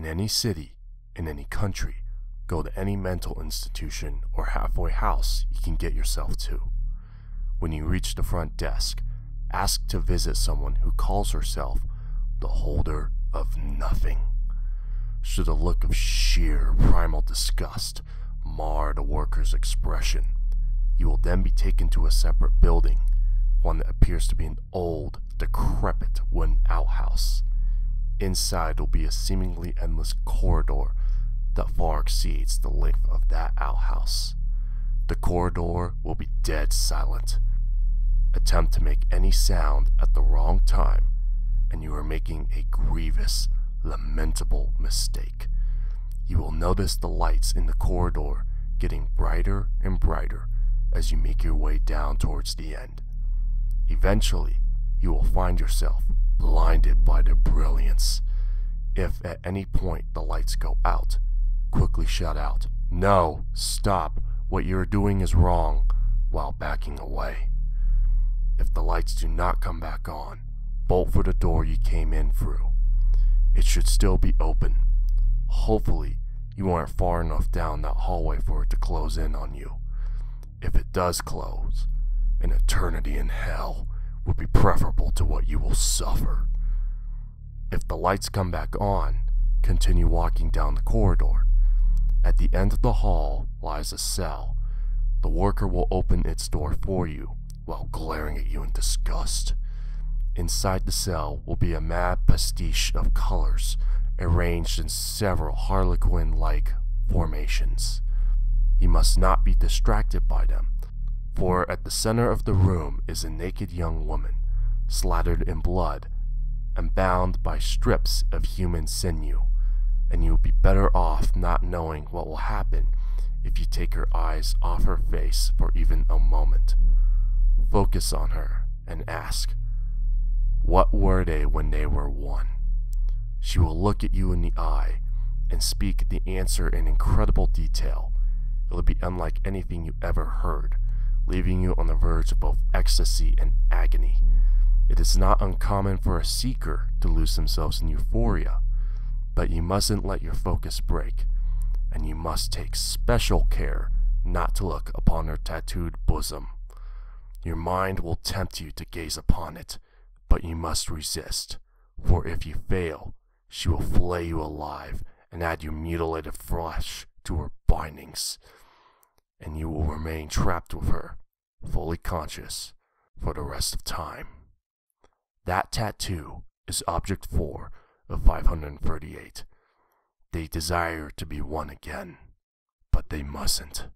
In any city, in any country, go to any mental institution or halfway house you can get yourself to. When you reach the front desk, ask to visit someone who calls herself the holder of nothing. Should a look of sheer primal disgust mar the worker's expression, you will then be taken to a separate building, one that appears to be an old, decrepit wooden outhouse. Inside will be a seemingly endless corridor that far exceeds the length of that outhouse. The corridor will be dead silent. Attempt to make any sound at the wrong time, and you are making a grievous, lamentable mistake. You will notice the lights in the corridor getting brighter and brighter as you make your way down towards the end. Eventually, you will find yourself blinded by their brilliance. If at any point the lights go out, quickly shout out, No, stop, what you're doing is wrong, while backing away. If the lights do not come back on, bolt for the door you came in through. It should still be open. Hopefully, you aren't far enough down that hallway for it to close in on you. If it does close, an eternity in hell would be preferable to what you will suffer. If the lights come back on, continue walking down the corridor. At the end of the hall lies a cell. The worker will open its door for you while glaring at you in disgust. Inside the cell will be a mad pastiche of colors arranged in several harlequin like formations. You must not be distracted by them, for at the center of the room is a naked young woman, slathered in blood and bound by strips of human sinew, and you will be better off not knowing what will happen if you take your eyes off her face for even a moment. Focus on her and ask, What were they when they were one? She will look at you in the eye and speak the answer in incredible detail. It'll be unlike anything you ever heard, leaving you on the verge of both ecstasy and agony. It is not uncommon for a seeker to lose themselves in euphoria, but you mustn't let your focus break, and you must take special care not to look upon her tattooed bosom. Your mind will tempt you to gaze upon it, but you must resist, for if you fail, she will flay you alive and add your mutilated flesh to her bindings, and you will remain trapped with her, fully conscious, for the rest of time. That tattoo is Object 4 of 538. They desire to be one again, but they mustn't.